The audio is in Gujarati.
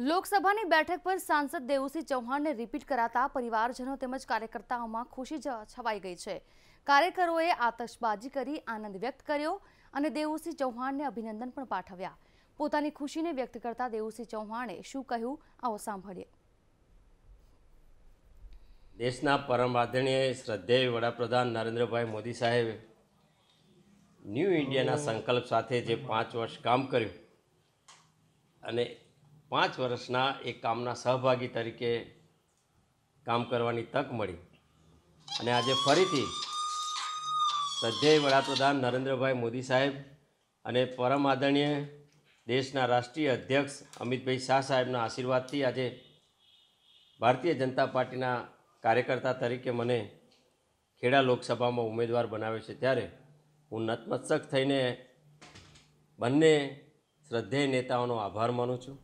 લોકસભાની બેઠક પર સાંસદ દેવુસિંહ ચૌહાણને રિપીટ કરાતા પરિવારજનો તેમજ કાર્યકર્તાઓમાં ખુશી છવાઈ ગઈ છે. કાર્યકરોએ આતશબાજી કરી આનંદ વ્યક્ત કર્યો અને દેવુસિંહ ચૌહાણને અભિનંદન પણ પાઠવ્યા. પોતાની ખુશીને વ્યક્ત કરતા દેવુસિંહ ચૌહાણે શું કહ્યું, આવો સાંભળીએ. દેશના પરમ આદરણીય શ્રદ્ધેય વડાપ્રધાન નરેન્દ્રભાઈ મોદી સાહેબે ન્યૂ ઇન્ડિયાના સંકલ્પ સાથે જે પાંચ વર્ષ કામ કર્યું અને પાંચ વર્ષના એક કામના સહભાગી તરીકે કામ કરવાની તક મળી. અને આજે ફરીથી શ્રદ્ધેય વડાપ્રધાન નરેન્દ્રભાઈ મોદી સાહેબ અને પરમ આદરણીય દેશના રાષ્ટ્રીય અધ્યક્ષ અમિતભાઈ શાહ સાહેબના આશીર્વાદથી આજે ભારતીય જનતા પાર્ટીના કાર્યકર્તા તરીકે મને ખેડા લોકસભામાં ઉમેદવાર બનાવ્યો છે ત્યારે હું નતમસ્તક થઈને બંને શ્રદ્ધેય નેતાઓનો આભાર માનું છું.